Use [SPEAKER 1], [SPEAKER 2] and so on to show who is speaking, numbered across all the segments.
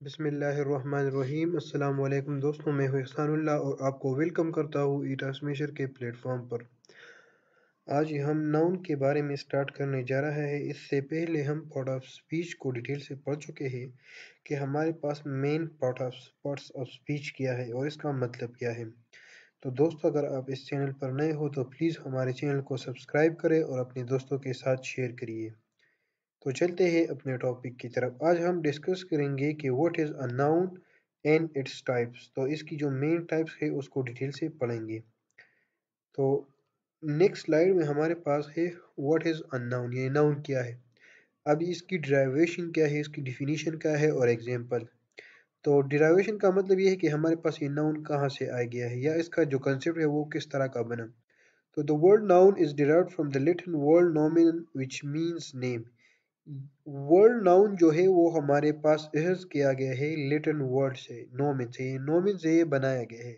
[SPEAKER 1] अस्सलाम वालेकुम दोस्तों, मैं हूँ और आपको वेलकम करता हूँ ई ट्रांसमीशर के प्लेटफॉर्म पर। आज हम नाउन के बारे में स्टार्ट करने जा रहा है। इससे पहले हम पार्ट ऑफ़ स्पीच को डिटेल से पढ़ चुके हैं कि हमारे पास main part of parts of speech क्या है और इसका मतलब क्या है। तो दोस्तों, अगर आप इस चैनल पर नए हो तो प्लीज़ हमारे चैनल को सब्सक्राइब करें और अपने दोस्तों के साथ शेयर करिए। तो चलते हैं अपने टॉपिक की तरफ़। आज हम डिस्कस करेंगे कि what is a noun and its types तो इसकी जो मेन टाइप्स है, उसको डिटेल से पढ़ेंगे। तो नेक्स्ट स्लाइड में हमारे पास है व्हाट इज़ अ नाउन ये नाउन क्या है? अब इसकी ड्राइवेशन क्या है? इसकी डिफिनीशन क्या है? और एग्ज़ाम्पल तो डिराइवेशन का मतलब ये है कि हमारे पास ये नाउन कहाँ से आ गया है? या इसका जो कंसेप्ट है, वो किस तरह का बना? तो the word noun is derived from the little word nomen which means name word noun जो है वो हमारे पास एहज किया गया है लिटन वर्ड से नोमिन से। नोमिन से ये बनाया गया है।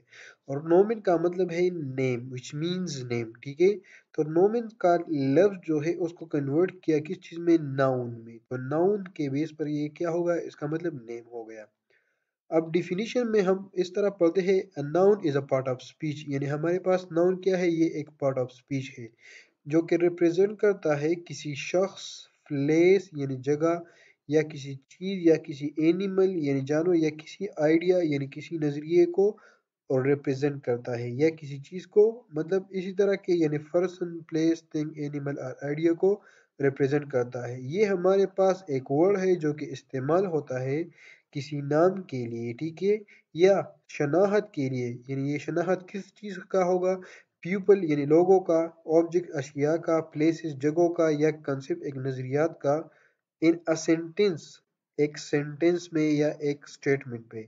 [SPEAKER 1] और नोमिन का मतलब है नेम विच मीन्स नेम ठीक है? तो नोमिन का लफ्ज जो है उसको कन्वर्ट किया किस चीज़ में? नाउन में। तो नाउन के बेस पर ये क्या होगा? इसका मतलब नेम हो गया। अब डिफिनीशन में हम इस तरह पढ़ते हैं noun is a part of speech यानी हमारे पास नाउन क्या है? ये एक पार्ट ऑफ़ स्पीच है, जो कि रिप्रेजेंट करता है किसी शख्स प्लेस यानी जगह, या किसी चीज़, या किसी एनिमल यानी जानवर, या किसी आइडिया यानी किसी नज़रिए को और रिप्रेजेंट करता है, या किसी चीज़ को मतलब इसी तरह के, यानी पर्सन प्लेस थिंग एनिमल और आइडिया को रिप्रेजेंट करता है। ये हमारे पास एक वर्ड है जो कि इस्तेमाल होता है किसी नाम के लिए, ठीक है? या शनाहत के लिए, यानी ये शनाहत किस चीज़ का होगा? पीपल यानी लोगों का ऑब्जेक्ट अशिया का प्लेसेस जगहों का, या कंसेप्ट एक नज़रियात का इन अ सेंटेंस एक सेंटेंस में या एक स्टेटमेंट पे।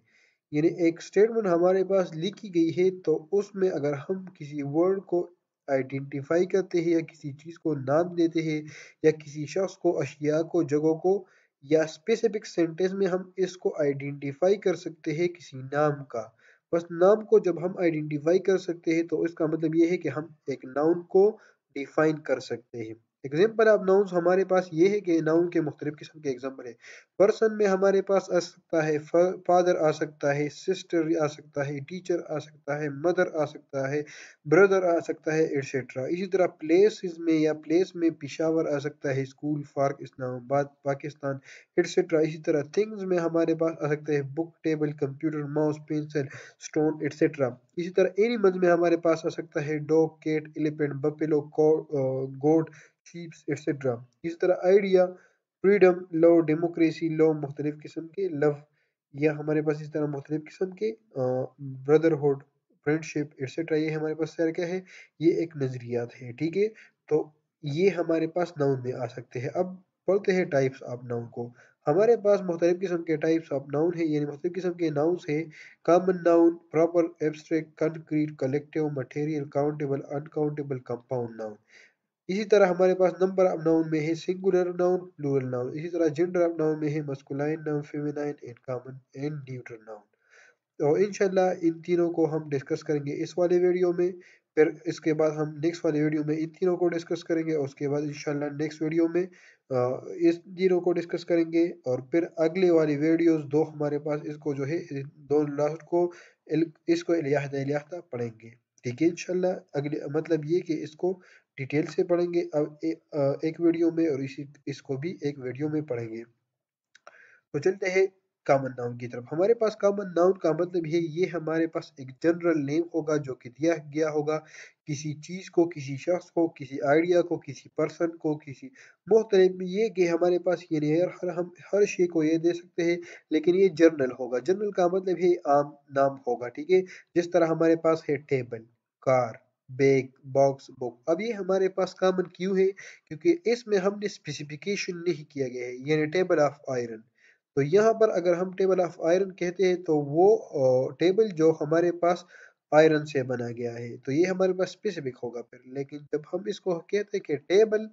[SPEAKER 1] यानी एक स्टेटमेंट हमारे पास लिखी गई है तो उसमें अगर हम किसी वर्ड को आइडेंटिफाई करते हैं, या किसी चीज़ को नाम देते हैं, या किसी शख्स को, अशिया को, जगहों को, या स्पेसिफिक सेंटेंस में हम इसको आइडेंटिफाई कर सकते हैं किसी नाम का। बस नाम को जब हम आइडेंटिफाई कर सकते हैं तो इसका मतलब ये है कि हम एक नाउन को डिफाइन कर सकते हैं। एग्ज़ाम्पल ऑफ़ नाउन्स हमारे पास ये है कि नाउन के मुख्तलिफ़ किस्म के एग्ज़ाम्पल है। पर्सन में हमारे पास आ सकता है फादर आ सकता है सिस्टर आ सकता है टीचर आ सकता है मदर आ सकता है ब्रदर आ सकता है एट्सेट्रा इसी तरह प्लेस में या प्लेस में पिशावर आ सकता है स्कूल फार्क इस्लामाबाद पाकिस्तान एट्सेट्रा इसी तरह थिंग्स में हमारे पास आ सकता है book table computer mouse pencil stone etcetera इसी तरह एनिमल्स में हमारे पास आ सकता है dog cat elephant buffalo goat sheeps etcetera इसी तरह idea freedom love democracy love मुख्तलिफ़ किस्म के लव या हमारे पास इस तरह मुख्तलिफ़ किस्म के ब्रदरहुड फ्रेंडशिप एट्सेट्रा ये हमारे पास सारे क्या है? ये एक नज़रियात है, ठीक है? तो ये हमारे पास नाउन में आ सकते हैं। अब पढ़ते हैं टाइप्स ऑफ़ नाउन को। हमारे पास मुख्तलिफ़ किस्म के टाइप्स ऑफ़ नाउन है, यानी मुख्तलिफ़ किस्म के नाउन्स है। Common noun proper abstract concrete collective material countable uncountable compound noun इसी तरह हमारे पास नंबर ऑफ़ नाउन में है सिंगुलर नाउन प्लूरल नाउन इसी तरह जेंडर ऑफ़ नाउन में है masculine noun feminine and common and neutral noun तो इंशाल्लाह इन तीनों को हम डिस्कस करेंगे इस वाले वीडियो में, फिर इसके बाद हम नेक्स्ट वाले वीडियो में इन तीनों को डिस्कस करेंगे और उसके बाद इंशाल्लाह नेक्स्ट वीडियो में इस तीनों को डिस्कस करेंगे और फिर अगले वाली वीडियोस दो हमारे पास इसको जो है, दो लास्ट को इसको लिहाजा पढ़ेंगे। ठीक है इंशाल्लाह, अगले मतलब ये कि इसको डिटेल से पढ़ेंगे। अब ए, एक वीडियो में और इसी इसको भी एक वीडियो में पढ़ेंगे। तो चलते हैं कॉमन नाउन की तरफ़। हमारे पास कॉमन नाउन का मतलब है ये हमारे पास एक जनरल नेम होगा जो कि दिया गया होगा। किसी चीज़ को किसी शख्स को किसी आइडिया को किसी पर्सन को किसी मुख्तलिफ़ ये कि हमारे पास ये नहीं हर हम हर शे को ये दे सकते हैं लेकिन ये जनरल होगा। जनरल का मतलब है आम नाम होगा ठीक है? जिस तरह हमारे पास है table car bag box book अब ये हमारे पास कॉमन क्यों है? क्योंकि इसमें हमने स्पेसिफिकेशन नहीं किया गया है, यानी टेबल ऑफ़ आयरन तो यहाँ पर अगर हम टेबल ऑफ़ आयरन कहते हैं तो वो टेबल जो हमारे पास आयरन से बना गया है। तो ये हमारे पास स्पेसिफिक होगा फिर। लेकिन जब हम इसको कहते हैं कि टेबल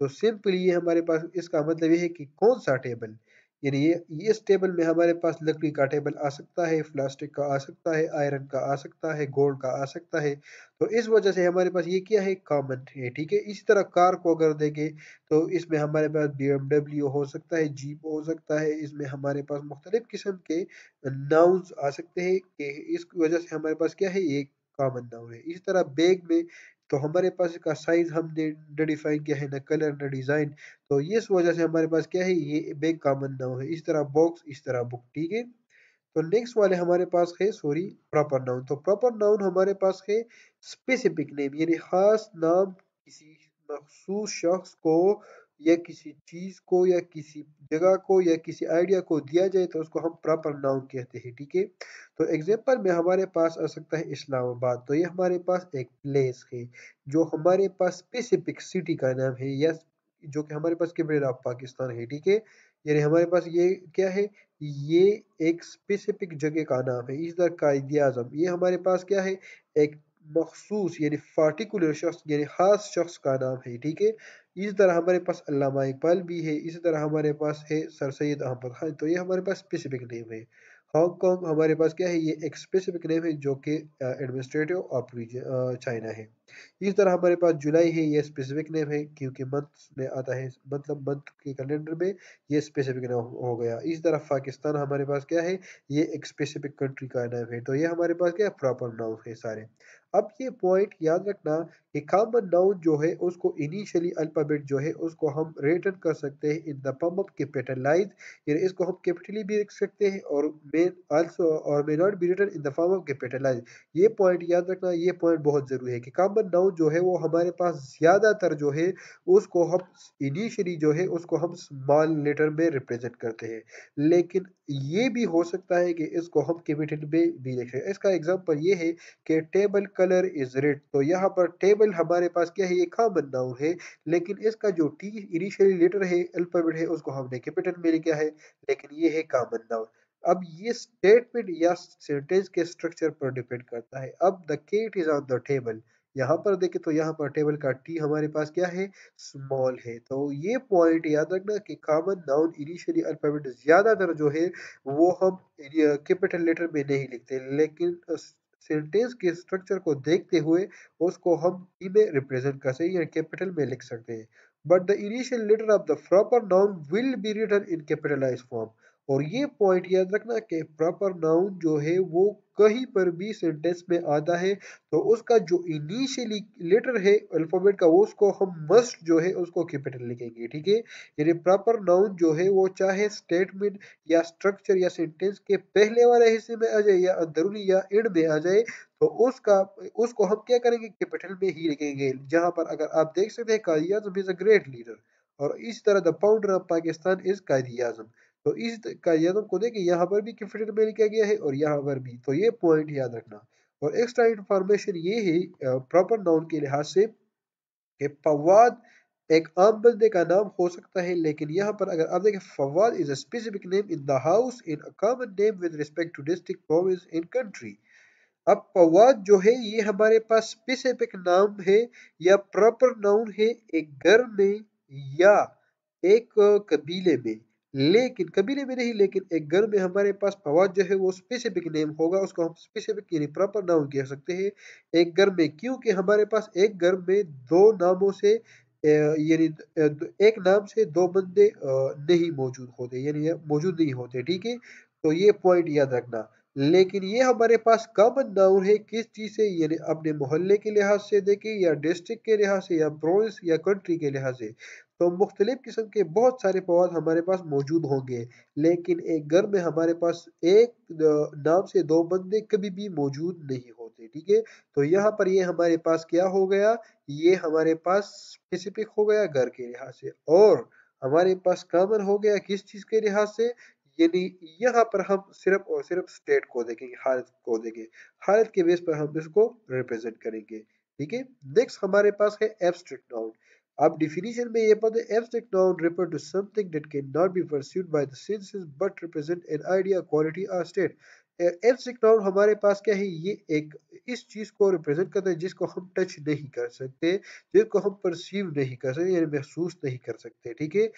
[SPEAKER 1] तो सिंपली ये हमारे पास, इसका मतलब ये है कि कौन सा टेबल यानी ये इस टेबल में हमारे पास लकड़ी का टेबल आ सकता है प्लास्टिक का आ सकता है आयरन का आ सकता है गोल्ड का आ सकता है। तो इस वजह से हमारे पास ये क्या है? कॉमन है, ठीक है? इसी तरह कार को अगर देखें तो इसमें हमारे पास बी हो सकता है जीप हो सकता है, इसमें हमारे पास मुख्तलिफ़ किस्म के नाउन्स आ सकते हैं। कि इस वजह से हमारे पास क्या है? ये कॉमन नाउन है। इसी तरह बैग में तो हमारे पास इसका साइज़ हमने डिफाइन किया है ना कलर ना डिज़ाइन तो इस वजह से हमारे पास क्या है, ये बैग कामन नाउन है। इस तरह बॉक्स इस तरह बुक ठीक है? तो नेक्स्ट वाले हमारे पास है सॉरी प्रॉपर नाउन तो प्रॉपर नाउन हमारे पास है स्पेसिफिक नेम यानी खास नाम किसी मखसूस शख्स को या किसी चीज़ को या किसी जगह को या किसी आइडिया को दिया जाए तो उसको हम प्रॉपर नाउन कहते हैं, ठीक है? तो एग्जांपल में हमारे पास आ सकता है इस्लामाबाद। तो ये हमारे पास एक प्लेस है, जो हमारे पास स्पेसिफिक सिटी का नाम है, या जो कि हमारे पास कैपिटल ऑफ़ पाकिस्तान है, ठीक है? यानी हमारे पास ये क्या है? ये एक स्पेसिफिक जगह का नाम है, इस तरह कायद आज़म। ये हमारे पास क्या है? एक मखसूस, यानी पार्टिकुलर शख्स, यानी ख़ास शख्स का नाम है, ठीक है? इसी तरह हमारे पास अल्लामा इकबाल भी है, इसी तरह हमारे पास है सर सैद अहमद खान। तो ये हमारे पास स्पेसिफिक नेम है। हांगकॉन्ग हमारे पास क्या है? ये एक स्पेसिफिक नेम है जो कि एडमिनिस्ट्रेटिव ऑफ़ चाइना है। इस तरह हमारे पास जुलाई है, ये स्पेसिफिक नेम है, क्योंकि मंथ में आता है मतलब मंथ के कैलेंडर में ये स्पेसिफिक नाम हो गया। इस तरह पाकिस्तान हमारे पास क्या है? ये एक स्पेसिफिक कंट्री का नाम है। तो ये हमारे पास क्या है? प्रॉपर नाउन है सारे। अब ये पॉइंट याद रखना कि कॉमन नाउन जो है, उसको इनिशियली अल्फ़ाबेट जो है, उसको हम रिटर्न कर सकते हैं in the form of capitalize यानी इसको हम कैपिटली भी लिख सकते हैं और मेन आल्सो और may not be return in the form of capitalize ये पॉइंट याद रखना, ये पॉइंट बहुत ज़रूरी है कि कॉमन नाउन जो है, वो हमारे पास ज़्यादातर जो है, उसको हम इनिशियली जो है, उसको हम स्मॉल लेटर में रिप्रेजेंट करते हैं। लेकिन ये भी हो सकता है कि इसको हम कैपिटल में भी लिखें इसका एग्जांपल ये है कि टेबल कलर इज़ रेड तो यहाँ पर टेबल हमारे पास क्या है? ये कॉमन नाउन है, लेकिन इसका जो टी इनिशियली लेटर है अल्फ़ाबेट है, उसको हमने कैपिटल में लिखा है, लेकिन ये है कॉमन नाउन अब ये स्टेटमेंट या सेंटेंस के स्ट्रक्चर पर डिपेंड करता है। अब the cat is on the table यहाँ पर देखें तो यहाँ पर टेबल का टी हमारे पास क्या है? स्मॉल है। तो ये पॉइंट याद रखना कि कॉमन नाउन इनिशियली अल्फ़ाबेट ज़्यादातर जो है, वो हम कैपिटल लेटर में नहीं लिखते। लेकिन सेंटेंस के स्ट्रक्चर को देखते हुए उसको हम ई में रिप्रेजेंट कर सकते हैं कैपिटल में लिख सकते हैं। But the initial letter of the proper noun will be written in capitalize form और ये पॉइंट याद रखना कि प्रॉपर नाउन जो है वो कहीं पर भी सेंटेंस में आता है तो उसका जो इनिशियली लेटर है अल्फ़ाबेट का वो उसको हम मस्ट जो है, उसको कैपिटल लिखेंगे, ठीक है? यानी प्रॉपर नाउन जो है वो चाहे स्टेटमेंट या स्ट्रक्चर या सेंटेंस के पहले वाले हिस्से में आ जाए या अंदरूनी या एंड में आ जाए तो उसका, उसको हम क्या करेंगे? कैपिटल में ही लिखेंगे, जहाँ पर अगर आप देख सकते हैं Quaid is a great leader और इस तरह the founder of Pakistan is Quaid Azam तो इस कायदों को देखिए यहाँ पर भी किफिट में लिखा गया है और यहाँ पर भी। तो ये पॉइंट याद रखना। और एक्स्ट्रा इंफॉर्मेशन ये है प्रॉपर नाउन के लिहाज से कि फवाद एक आम बंदे का नाम हो सकता है, लेकिन यहाँ पर अगर आप देखें, Fawad is a specific name in the house in common name with respect to district province in country अब फवाद जो है, ये हमारे पास स्पेसिफिक नाम है या प्रॉपर नाउन है एक घर में या एक कबीले में। लेकिन कबीले में नहीं, लेकिन एक घर में हमारे पास फवाद जो है वो स्पेसिफिक नेम होगा, उसको हम स्पेसिफिक यानी प्रॉपर नाउन कह सकते हैं। एक घर में, क्योंकि हमारे पास एक घर में दो नामों से यानी एक नाम से दो बंदे नहीं मौजूद होते, यानी मौजूद नहीं होते, ठीक है? तो ये पॉइंट याद रखना। लेकिन ये हमारे पास कॉमन नाउन है, किस चीज़ से? यानी अपने मोहल्ले के लिहाज से देखें, या डिस्ट्रिक्ट के लिहाज से, या प्रोविंस या कंट्री के लिहाज से। तो मुख्तलिफ़ किस्म के बहुत सारे पौध हमारे पास मौजूद होंगे, लेकिन एक घर में हमारे पास एक नाम से दो बंदे कभी भी मौजूद नहीं होते, ठीक है? तो यहाँ पर ये हमारे पास क्या हो गया? ये हमारे पास स्पेसिफिक हो गया घर के लिहाज से, और हमारे पास कॉमन हो गया किस चीज़ के लिहाज से? यानी यहाँ पर हम सिर्फ़ और सिर्फ़ स्टेट को देखेंगे हालत को देखेंगे हालत के बेस पर हम इसको रिप्रेजेंट करेंगे, ठीक है? नेक्स्ट हमारे पास है एब्स्ट्रिक्ट नाउन अब डिफिनीशन में ये पद abstract noun refer to something that can not be perceived by the senses but represent an idea quality और स्टेट एब्स्ट्रैक्ट नाउन हमारे पास क्या है? ये एक इस चीज़ को रिप्रेजेंट करता है जिसको हम टच नहीं कर सकते, जिसको हम परसीव नहीं कर सकते, यानी महसूस नहीं कर सकते, ठीक है?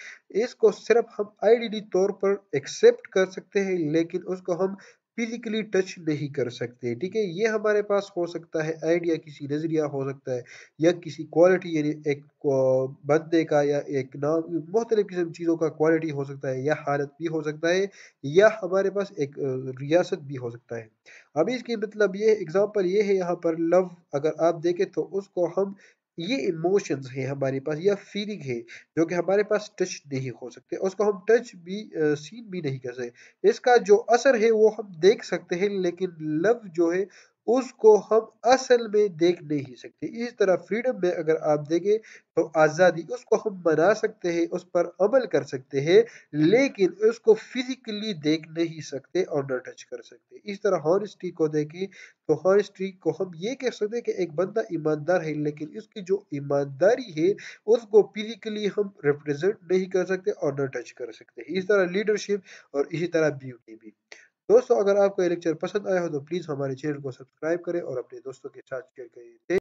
[SPEAKER 1] इसको सिर्फ़ हम आइडियली तौर पर एक्सेप्ट कर सकते हैं, लेकिन उसको हम फिजिकली टच नहीं कर सकते, ठीक है? ये हमारे पास हो सकता है आइडिया किसी नज़रिया हो सकता है, या किसी क्वालिटी यानी एक बंदे का या एक नाम, मुख्तलिफ़ किस्म चीज़ों का क्वालिटी हो सकता है, या हालत भी हो सकता है, या हमारे पास एक रियासत भी हो सकता है। अभी इसकी मतलब ये एग्ज़ाम्पल ये है यहाँ पर लव अगर आप देखें तो उसको हम ये इमोशंस है हमारे पास, या फीलिंग है, जो कि हमारे पास टच नहीं हो सकते उसको हम टच भी सीन भी नहीं कर सकते। इसका जो असर है, वो हम देख सकते हैं, लेकिन लव जो है उसको हम असल में देख नहीं सकते। इस तरह फ्रीडम में अगर आप देखें तो आज़ादी उसको हम बना सकते हैं, उस पर अमल कर सकते हैं, लेकिन उसको फिजिकली देख नहीं सकते और न टच कर सकते। इस तरह हॉनेस्टी को देखें तो हॉनेस्टी को हम ये कह सकते हैं कि एक बंदा ईमानदार है, लेकिन इसकी जो ईमानदारी है, उसको फिजिकली हम रिप्रेजेंट नहीं कर सकते और न टच कर सकते। इस तरह लीडरशिप और इसी तरह ब्यूटी भी। दोस्तों, अगर आपको ये लेक्चर पसंद आया हो तो प्लीज़ हमारे चैनल को सब्सक्राइब करें और अपने दोस्तों के साथ शेयर करें।